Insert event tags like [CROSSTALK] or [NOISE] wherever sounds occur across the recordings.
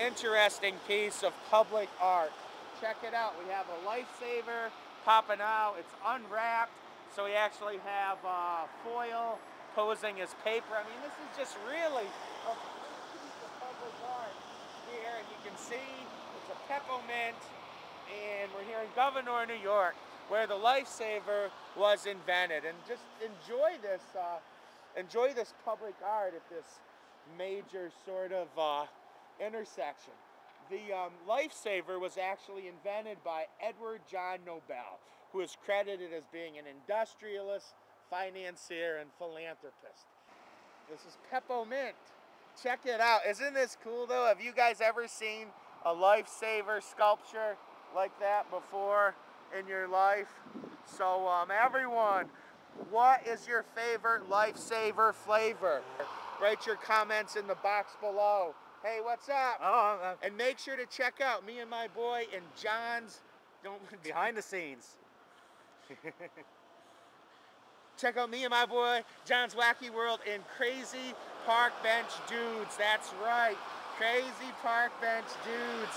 interesting piece of public art. Check it out. We have a lifesaver popping out. It's unwrapped, so we actually have uh, foil posing as paper. I mean, this is just really a piece of public art here, and you can see it's a peppermint, and we're here in Gouverneur, New York, where the lifesaver was invented. And just enjoy this, uh, enjoy this public art at this major sort of uh, intersection. The um, lifesaver was actually invented by Edward John Noble, who is credited as being an industrialist, financier, and philanthropist. This is Peppermint. Check it out. Isn't this cool though? Have you guys ever seen a lifesaver sculpture like that before in your life? So um, everyone, what is your favorite lifesaver flavor? Write your comments in the box below. Hey, what's up? Oh, uh, And make sure to check out me and my boy and John's. Don't [LAUGHS] behind the scenes. check out me and my boy John's Wacky World and Crazy Park Bench Dudes. That's right, Crazy Park Bench Dudes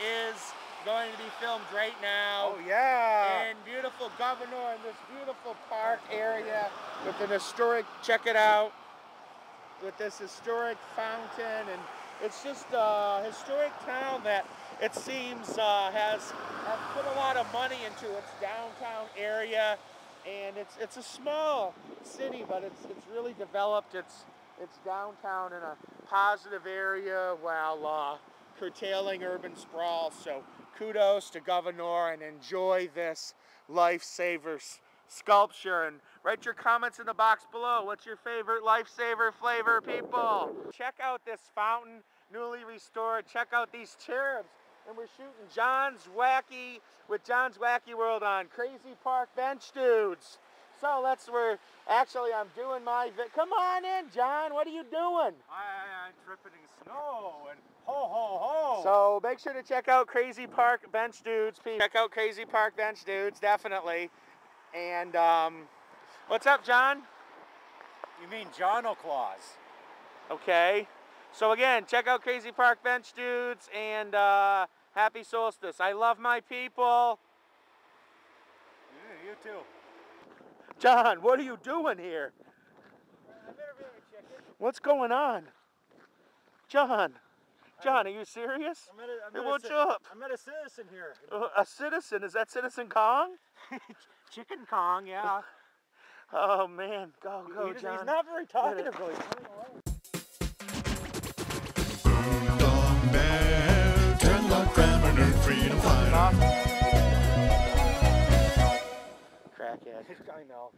is going to be filmed right now. Oh yeah. in beautiful Gouverneur in this beautiful park area with an historic, check it out, with this historic fountain. And it's just a historic town that it seems uh, has, has put a lot of money into its downtown area. And it's, it's a small city, but it's, it's really developed its, its downtown in a positive area while uh, curtailing urban sprawl. So kudos to Gouverneur and enjoy this lifesaver s- sculpture and write your comments in the box below. What's your favorite lifesaver flavor, people? Check out this fountain, newly restored. Check out these cherubs. And we're shooting John's Wacky with John's Wacky World on Crazy Park Bench Dudes. So that's where actually I'm doing my Come on in, John. What are you doing? I, I'm tripping in snow and ho ho ho. So make sure to check out Crazy Park Bench Dudes. Check out Crazy Park Bench Dudes, definitely. And um, what's up, John? you mean John O'Claws? Okay. So again, check out Crazy Park Bench Dudes and uh, happy solstice. I love my people. Yeah, you too. John, what are you doing here? What's going on? John, John, are you serious? I'm at a, I'm hey, what's a, up? I met a citizen here. Uh, a citizen? Is that Citizen Kong? [LAUGHS] Chicken Kong, yeah. [LAUGHS] oh, man. Go, go, he, he John. He's not very talkative, really. Crackhead. [LAUGHS] I know.